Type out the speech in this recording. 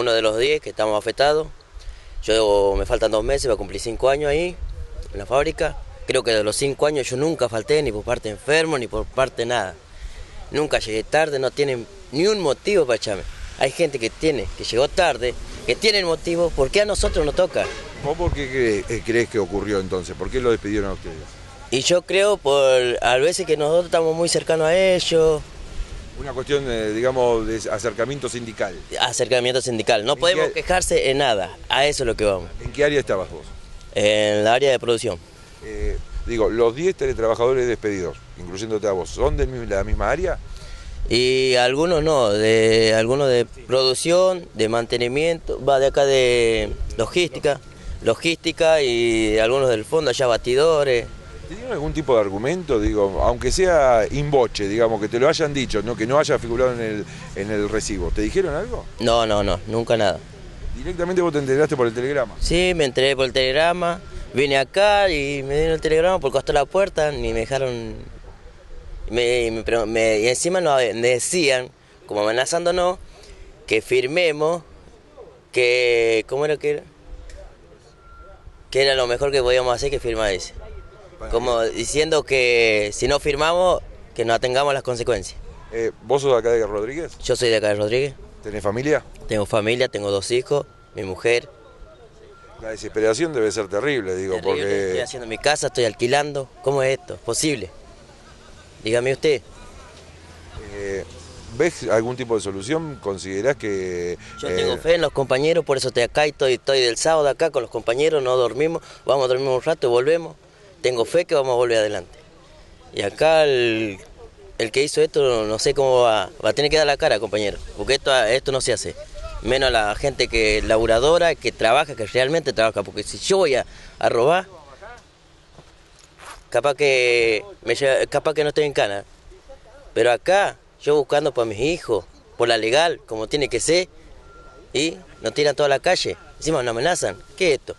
uno de los 10 que estamos afectados. Yo me faltan dos meses, va a cumplir cinco años ahí, en la fábrica. Creo que de los cinco años yo nunca falté, ni por parte enfermo, ni por parte nada. Nunca llegué tarde, no tienen ni un motivo para echarme. Hay gente que tiene, que llegó tarde, que tiene motivo, ¿por qué a nosotros nos toca? ¿Vos por qué crees, eh, crees que ocurrió entonces? ¿Por qué lo despidieron a ustedes? Y yo creo por a veces que nosotros estamos muy cercanos a ellos, Una cuestión, eh, digamos, de acercamiento sindical. acercamiento sindical. No ¿En podemos qué- quejarse en nada, a eso es lo que vamos. ¿En qué área estabas vos? En la área de producción. Eh, digo, los 10 teletrabajadores despedidos, incluyéndote a vos, ¿son de la misma área? Y algunos no, de algunos de producción, de mantenimiento, va de acá de logística, logística y algunos del fondo allá batidores. ¿Te dieron algún tipo de argumento, digo, aunque sea inboche, digamos, que te lo hayan dicho, no que no haya figurado en el, en el recibo? ¿Te dijeron algo? No, no, no, nunca nada. Directamente vos te enteraste por el telegrama. Sí, me enteré por el telegrama, vine acá y me dieron el telegrama por costó la puerta, ni me dejaron... Me- y encima nos decían, como amenazándonos, que firmemos, que... ¿Cómo era que era? Que era lo mejor que podíamos hacer que firmar ese. Como diciendo que si no firmamos, que no atengamos las consecuencias. Eh, ¿Vos sos de acá de Rodríguez? Yo soy de acá de Rodríguez, ¿Tenés familia? tengo familia, tengo dos hijos, mi mujer. La desesperación debe ser terrible, digo, Terrible, Estoy porque... haciendo mi casa, estoy alquilando. ¿Cómo es esto? ¿Posible? Dígame usted. eh, ¿Ves algún tipo de solución? ¿Considerás que... Yo eh, tengo fe en los compañeros, por eso estoy acá y estoy, estoy del sábado acá con los compañeros, no dormimos, vamos a dormir un rato y volvemos. Tengo fe que vamos a volver adelante. Y acá el, el que hizo esto no sé cómo va, va a tener que dar la cara, compañero, porque esto, esto no se hace. Menos la gente que laburadora, que trabaja, que realmente trabaja, porque si yo voy a, a robar, capaz que, me lleva- capaz que no estoy en cana. Pero acá, yo buscando para mis hijos, por la legal, como tiene que ser, y nos tiran toda la calle. Encima nos amenazan. ¿Qué es esto?